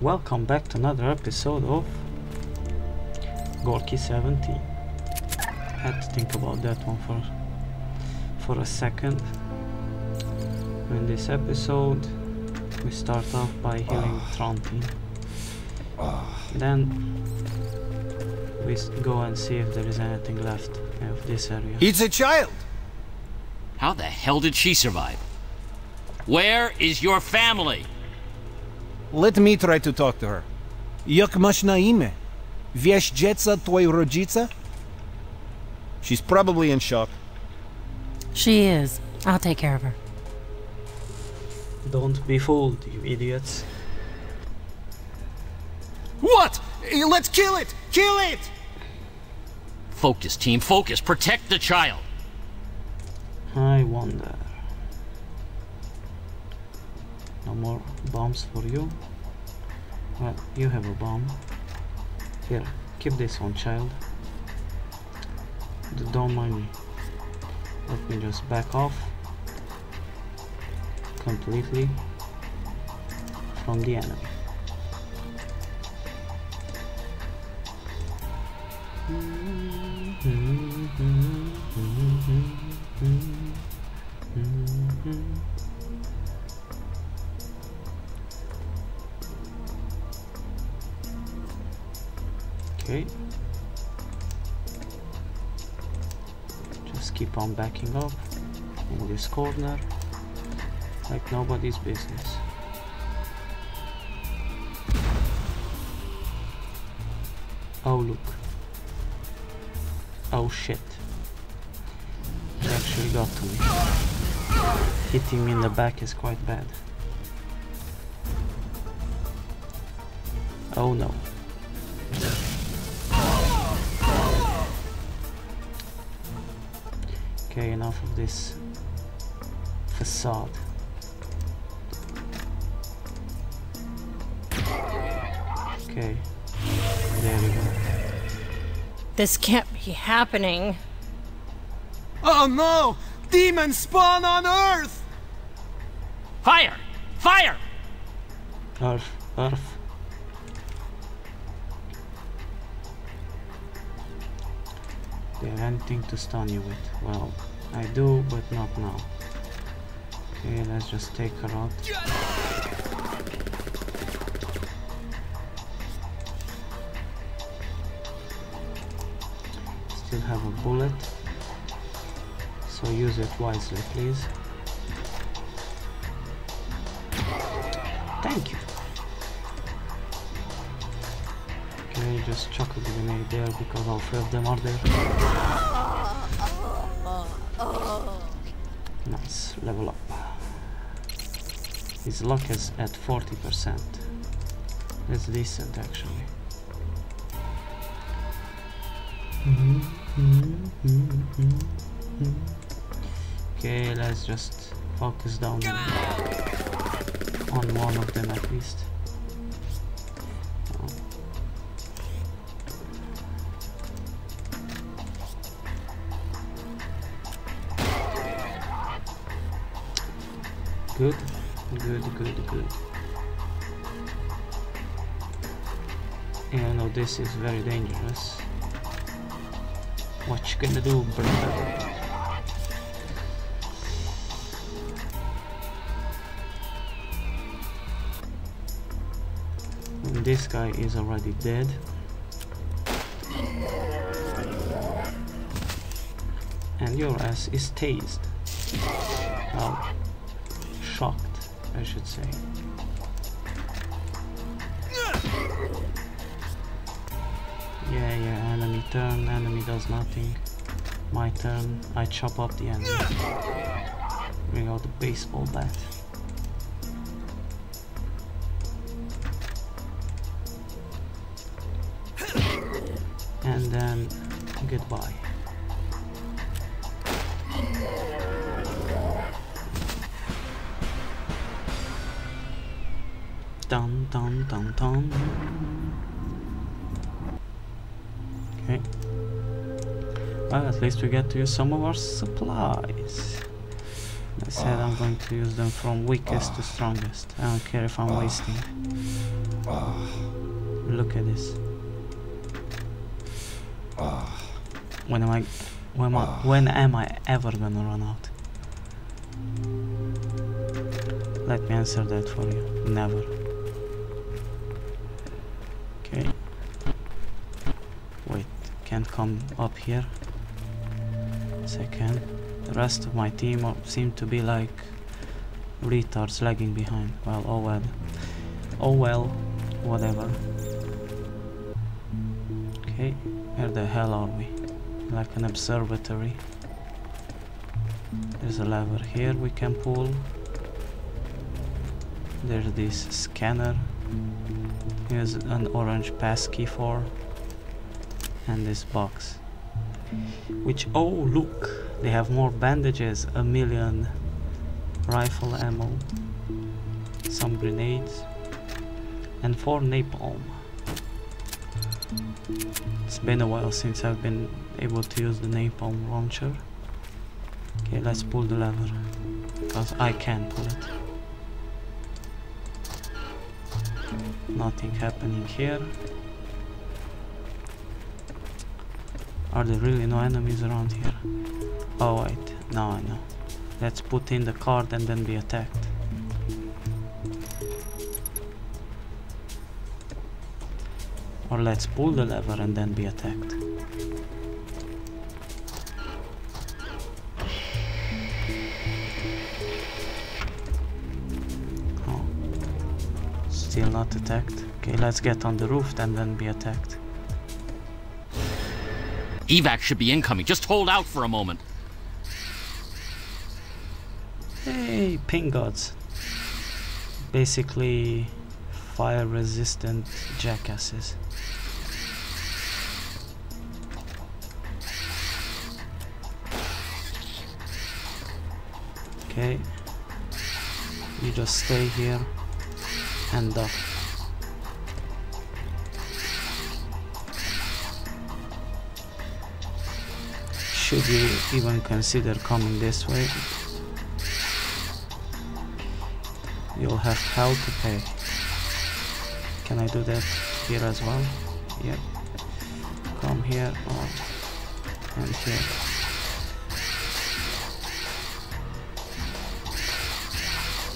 Welcome back to another episode of Gorky 70. Had to think about that one for for a second. In this episode, we start off by healing ah. Tronti. Ah. Then we go and see if there is anything left of this area. It's a child. How the hell did she survive? Where is your family? Let me try to talk to her. Jak masz na imię? Wiesz dziecka twoi rodzice? She's probably in shock. She is. I'll take care of her. Don't be fooled, you idiots. What? Eh, let's kill it! Kill it! Focus, team, focus. Protect the child. I wonder. More bombs for you. Well, you have a bomb. Here, keep this one, child. Don't mind me. Let me just back off completely from the enemy. Backing up in this corner like nobody's business. Oh look. Oh shit. It actually got to me. Hitting me in the back is quite bad. Oh no. Okay, enough of this facade. Okay, there we go. This can't be happening. Oh no! Demons spawn on Earth! Fire! Fire! Earth, Earth. Anything to stun you with? Well, I do, but not now. Okay, let's just take her out. Still have a bullet. So use it wisely, please. Thank you. Okay, just chuck a grenade there because all three of them are there. Nice, level up. His luck is at 40%. That's decent actually. Okay, let's just focus down on one of them at least. Good, good, good, good. Yeah, no, this is very dangerous. What you gonna do, brother? This guy is already dead. And your ass is tased. Shocked, I should say. Yeah, yeah, enemy turn, enemy does nothing. My turn, I chop up the enemy. Bring out the baseball bat. Well, at least we get to use some of our supplies. I said I'm going to use them from weakest to strongest. I don't care if I'm wasting. Look at this. When am I when, am I, when am I ever gonna run out? Let me answer that for you. Never. Okay. Wait, can't come up here. Second. The rest of my team seem to be like retards lagging behind. Well, oh well. Oh well, whatever. Okay, where the hell are we? Like an observatory. There's a lever here we can pull. There's this scanner. Here's an orange passkey for. And this box. Which, oh look, they have more bandages, a million rifle ammo, some grenades, and four napalm. It's been a while since I've been able to use the napalm launcher. Okay, let's pull the lever, because I can pull it. Nothing happening here. Are there really no enemies around here? Oh wait, now I know. Let's put in the card and then be attacked. Or let's pull the lever and then be attacked. Oh. Still not attacked. Okay, let's get on the roof and then be attacked. Evac should be incoming. Just hold out for a moment. Hey, pink gods. Basically, fire resistant jackasses. Okay. You just stay here and duck. Should you even consider coming this way, you'll have hell to pay. Can I do that here as well? Yep. Come here oh, and here.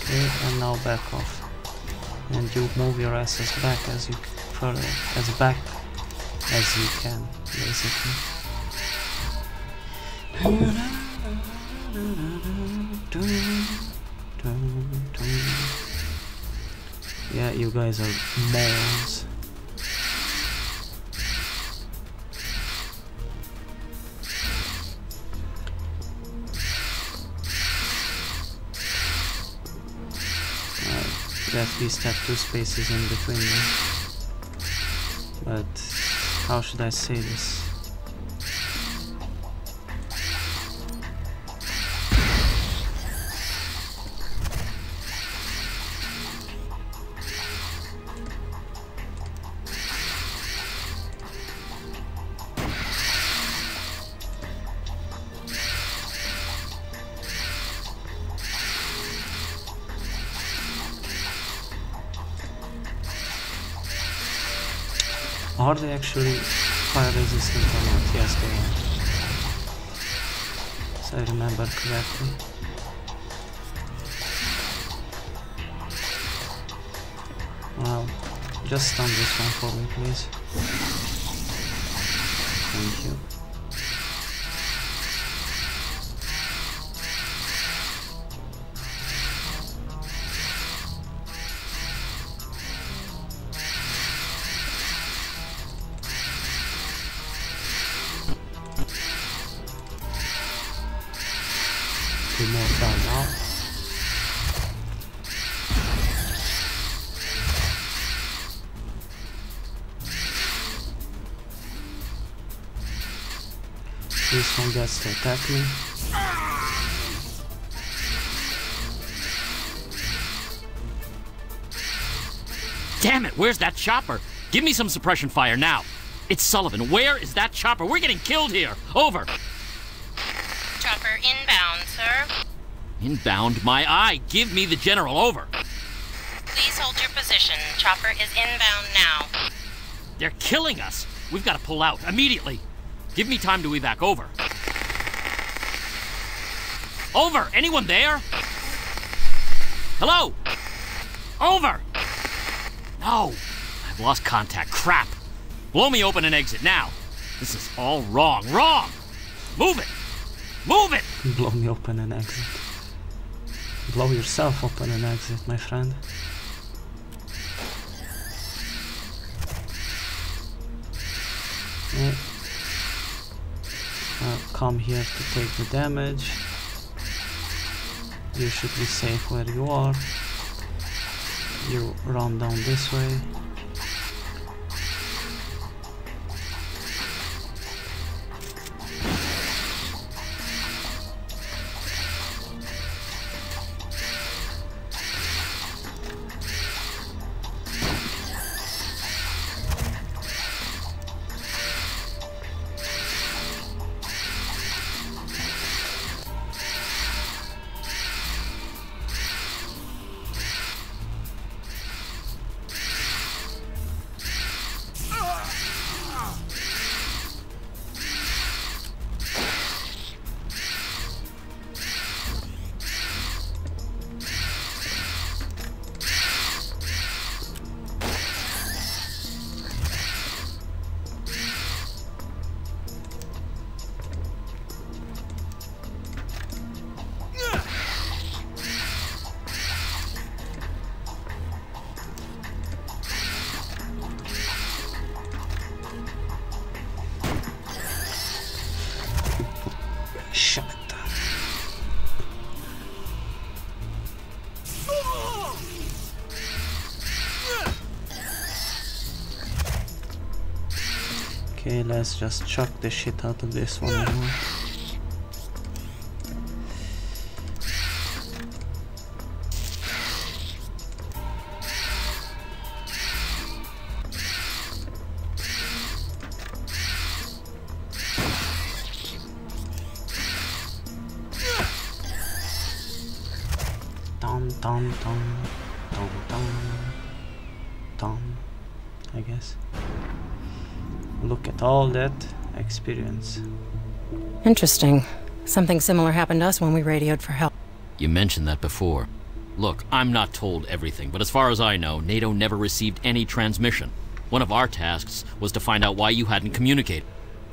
Okay, and now back off. And you move your asses back as you further as back as you can, basically. Yeah, you guys are morons. Uh, at least have two spaces in between them. But how should I say this? Are they actually fire resistant or not? Yes, they are. I remember correctly. Well, just stun this one for me, please. Thank you. To attack me. Damn it, where's that chopper? Give me some suppression fire now. It's Sullivan. Where is that chopper? We're getting killed here. Over. Chopper inbound, sir. Inbound my eye. Give me the general over. Please hold your position. Chopper is inbound now. They're killing us. We've got to pull out immediately. Give me time to evac over. Over. Anyone there? Hello? Over. No. I've lost contact. Crap. Blow me open and exit now. This is all wrong. Wrong. Move it. Move it. Blow me open and exit. Blow yourself open and exit, my friend. Yeah. Uh, come here to take the damage. You should be safe where you are. You run down this way. Let's just chuck the shit out of this one. Experience. Interesting. Something similar happened to us when we radioed for help. You mentioned that before. Look, I'm not told everything, but as far as I know, NATO never received any transmission. One of our tasks was to find out why you hadn't communicated.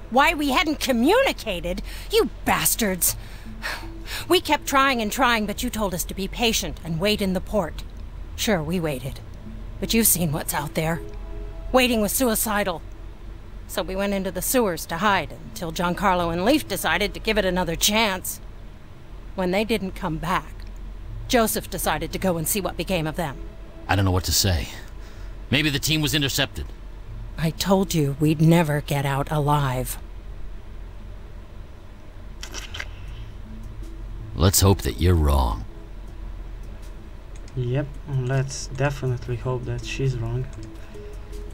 Why we hadn't communicated? You bastards! We kept trying and trying, but you told us to be patient and wait in the port. Sure, we waited. But you've seen what's out there. Waiting was suicidal. So we went into the sewers to hide until Giancarlo and Leaf decided to give it another chance. When they didn't come back, Joseph decided to go and see what became of them. I don't know what to say. Maybe the team was intercepted. I told you we'd never get out alive. Let's hope that you're wrong. Yep, let's definitely hope that she's wrong.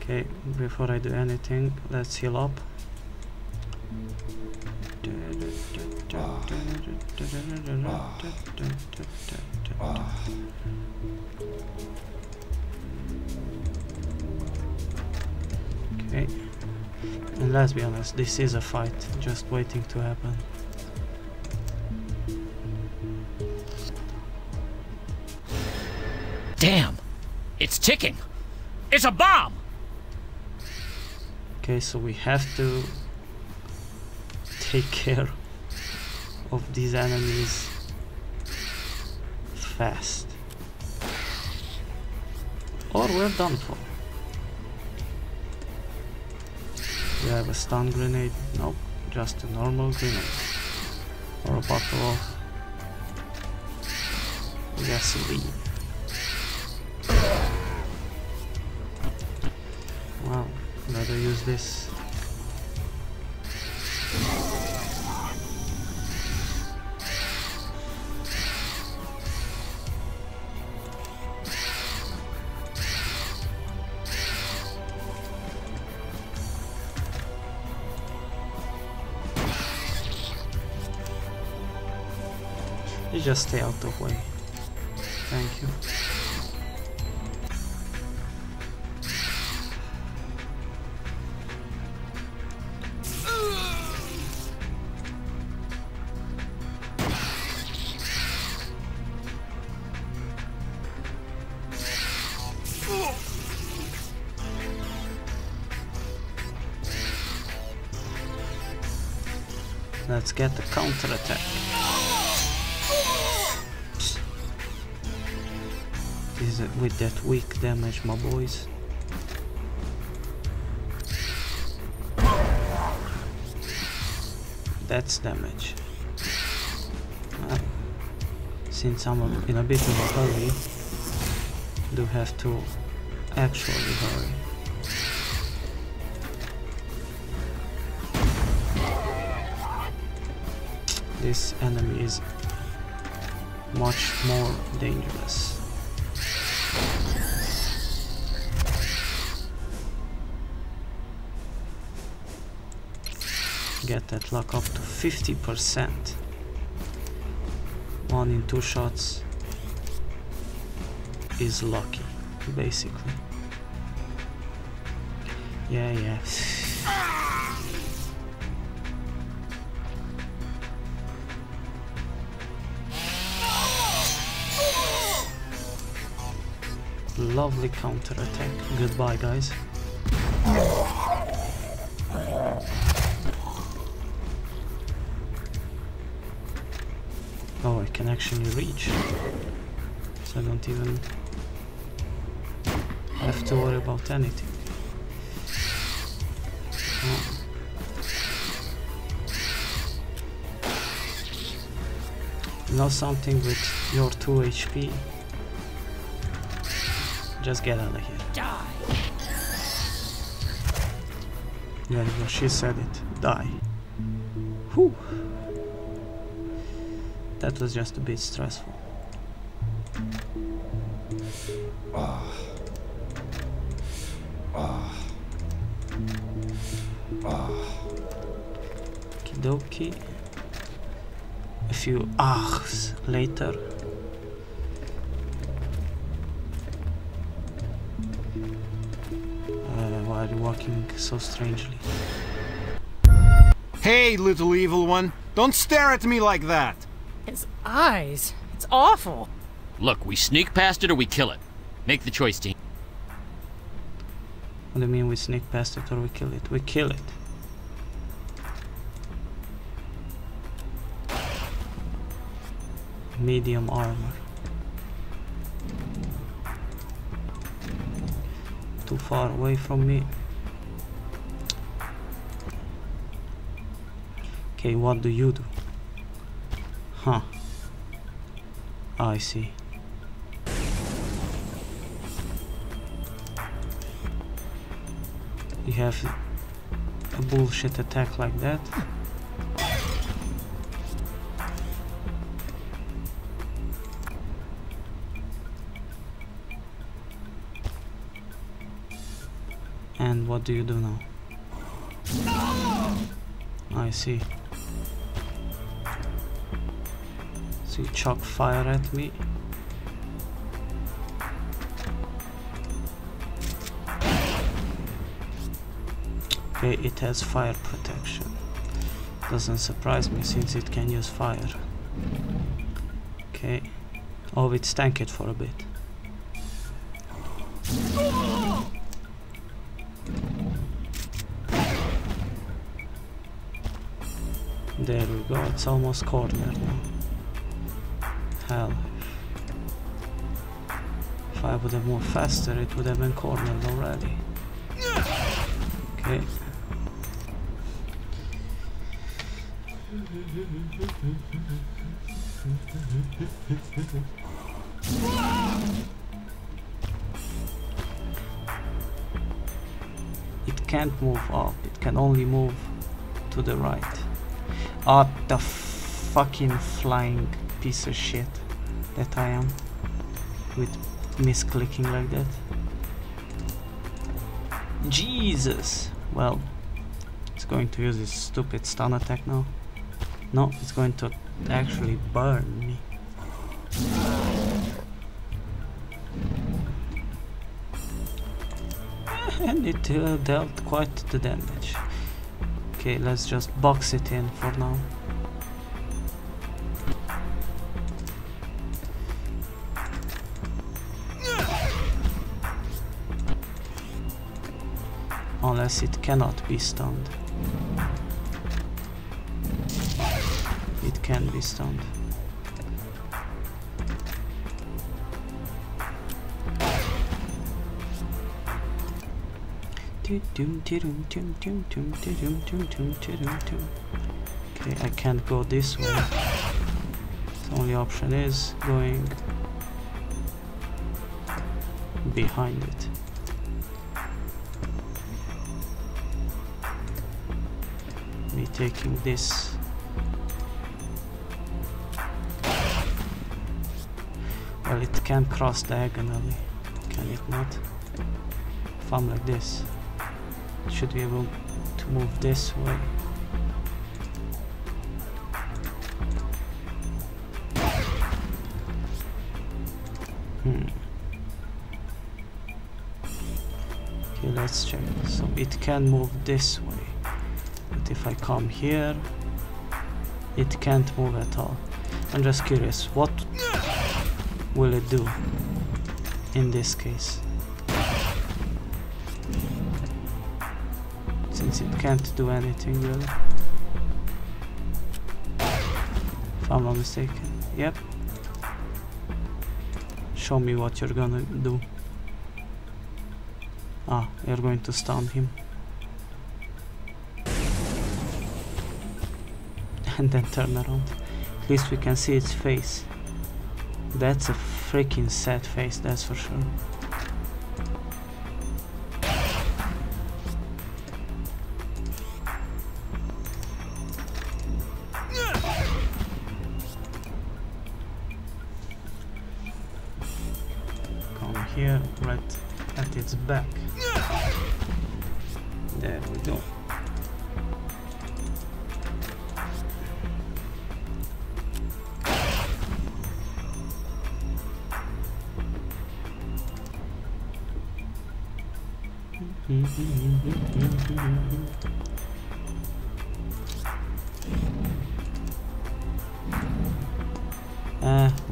Okay, before I do anything, let's heal up. Okay, and let's be honest, this is a fight just waiting to happen. Damn! It's ticking! It's a bomb! Okay, so we have to take care of these enemies fast. Or we're done for. I have a stun grenade? Nope, just a normal grenade. Or a bottle of gasoline. to use this. You just stay out of the way. Thank you. Get the counter attack. Is with that weak damage, my boys. That's damage. Uh, since I'm in a bit of a hurry, do have to actually hurry. This enemy is much more dangerous. Get that luck up to 50%. One in two shots is lucky, basically. Yeah, yeah. Lovely counter attack. Goodbye, guys. Oh, I can actually reach. So I don't even have to worry about anything. Oh. Know something with your 2 HP? Just get out of here. Die. Yeah, well, she said it. Die. Whew. That was just a bit stressful. Ah. Ah. Ah. Kidoki. A few ahs later. Why are walking so strangely? Hey, little evil one. Don't stare at me like that. His eyes. It's awful. Look, we sneak past it or we kill it. Make the choice, team. What do you mean we sneak past it or we kill it? We kill it. Medium armor. Too far away from me. Okay, what do you do? Huh. Ah, I see. You have a bullshit attack like that. And what do you do now? I see. You chuck fire at me. Okay, it has fire protection. Doesn't surprise me since it can use fire. Okay. Oh, it's tanked for a bit. There we go, it's almost cornered now. Hell. If I would have moved faster, it would have been cornered already. Okay. It can't move up, it can only move to the right. Ah, the fucking flying piece of shit that I am with misclicking like that. Jesus! Well, it's going to use this stupid stun attack now. No, it's going to actually burn me. and it uh, dealt quite the damage. Okay, let's just box it in for now. It cannot be stunned. It can be stunned. Okay, I can't go this way. The only option is going behind it. Taking this. Well, it can cross diagonally, can it not? If I'm like this should be able to move this way. Hmm. Okay, let's check. So it can move this way. If I come here, it can't move at all. I'm just curious, what will it do in this case? since it can't do anything really. If I'm not mistaken. Yep. Show me what you're gonna do. Ah, you're going to stun him. and then turn around. At least we can see its face. That's a freaking sad face, that's for sure. Ah,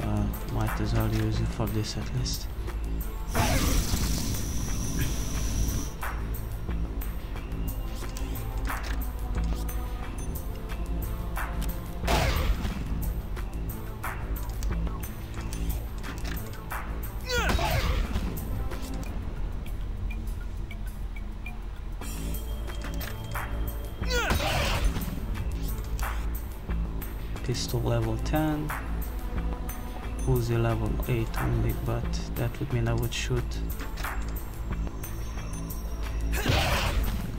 well, might as well use it for this at least. Uzi level 8 only, but that would mean I would shoot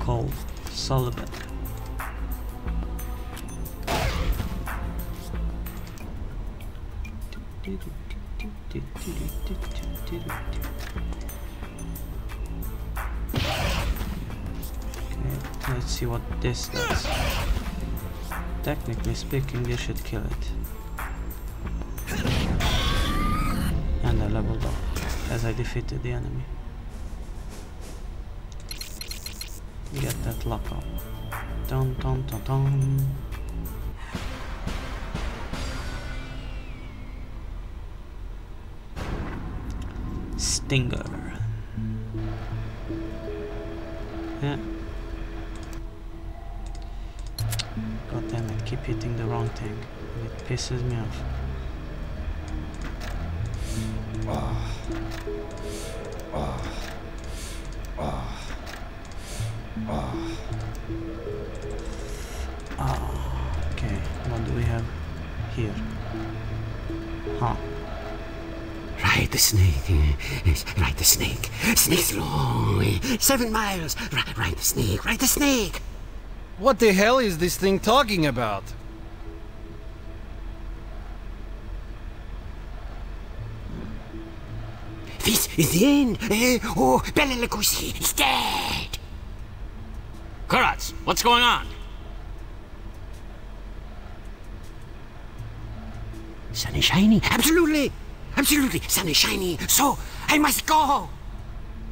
Cole Sullivan. Okay, let's see what this does. Technically speaking, you should kill it. As I defeated the enemy. Get that lock up. Dun dun dun dun. Stinger. Yeah. God damn it, keep hitting the wrong thing. It pisses me off. Here? Huh. Ride the snake. Yes, ride the snake. Snake's long. Seven miles. Ride, ride the snake. Ride the snake. What the hell is this thing talking about? This is the end. Eh, oh, Bela Lugosi is dead. Kurats, what's going on? Sun is shining. Absolutely. Absolutely. Sun is shining. So I must go.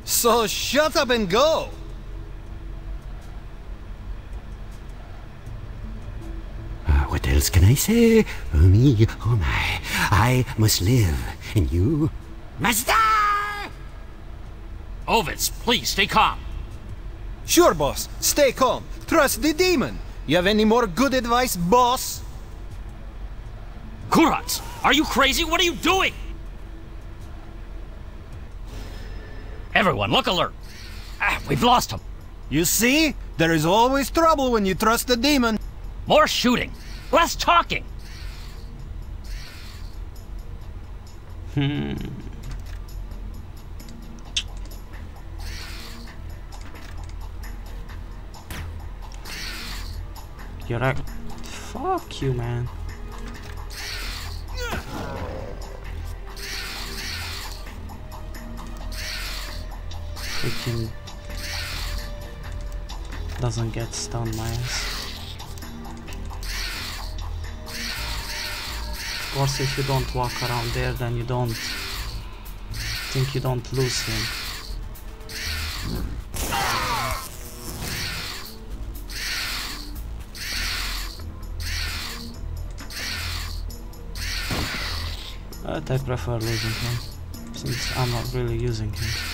So shut up and go! Uh, what else can I say? Oh me, oh my. I must live, and you must die! Ovitz, please stay calm. Sure, boss. Stay calm. Trust the demon. You have any more good advice, boss? Kurats, are you crazy? What are you doing? Everyone, look alert. Ah, we've lost him. You see? There is always trouble when you trust the demon. More shooting, less talking. Hmm. You're right. Fuck you, man. Freaking doesn't get stunned my. Of course, if you don't walk around there, then you don't think you don't lose him. But I prefer losing him, since I'm not really using him.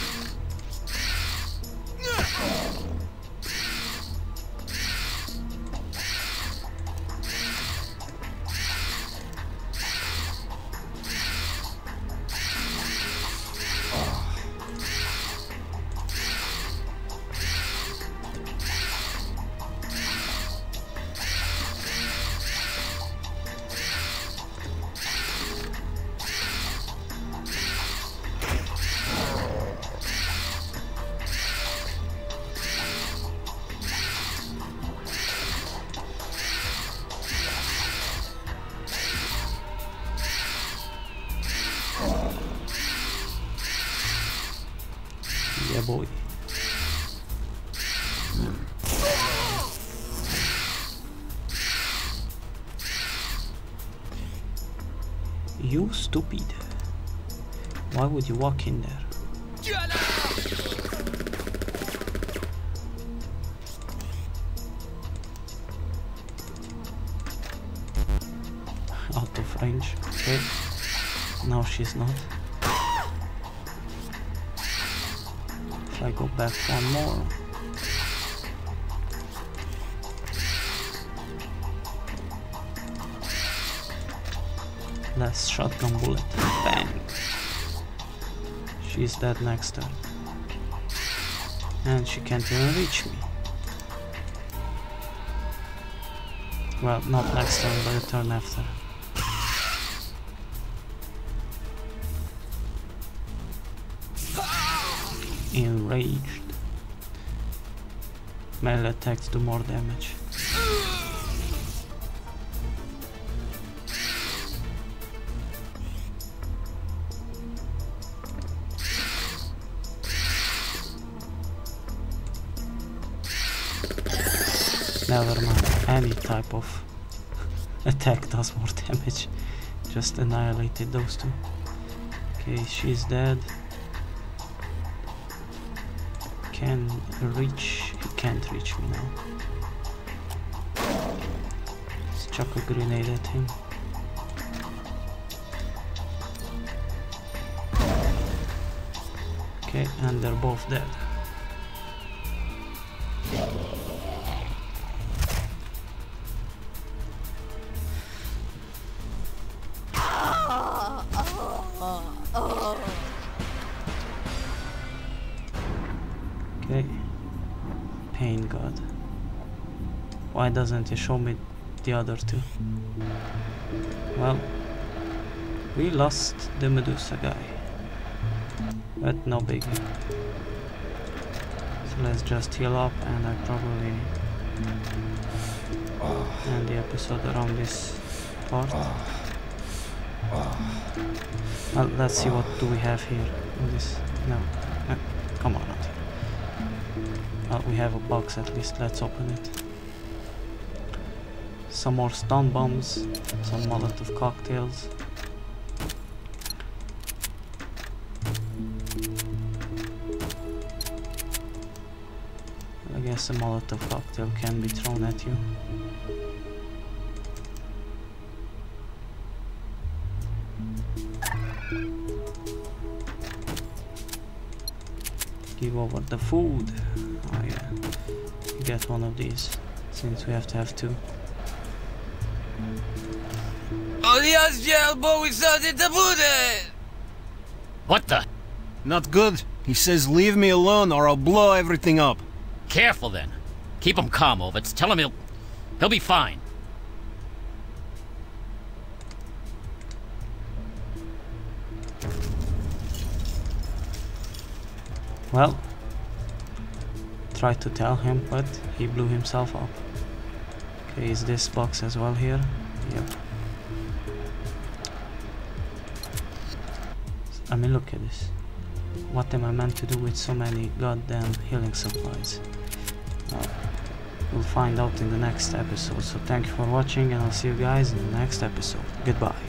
You stupid. Why would you walk in there? Out of range. Okay. Now she's not. If I go back one more. Last shotgun bullet. Bang. She's dead next turn. And she can't even reach me. Well, not next turn, but the turn after. Enraged. Melee attacks do more damage. Never mind, any type of attack does more damage. Just annihilated those two. Okay, she's dead. Can reach, he can't reach me now. Let's chuck a grenade at him. Okay, and they're both dead. Okay. Pain God. Why doesn't he show me the other two? Well, we lost the Medusa guy. But no biggie. So let's just heal up and I probably end the episode around this part. Well, let's see what do we have here in this. No, no come on. We have a box at least, let's open it. Some more stun bombs, some Molotov cocktails. I guess a Molotov cocktail can be thrown at you. give over the food Get one of these, since we have to have two. What the? Not good. He says leave me alone or I'll blow everything up. Careful then. Keep him calm, Ovitz. Tell him he'll... He'll be fine. Well, tried to tell him, but he blew himself up. Okay, is this box as well here? Yep. I mean, look at this. What am I meant to do with so many goddamn healing supplies? Well, we'll find out in the next episode. So thank you for watching and I'll see you guys in the next episode. Goodbye.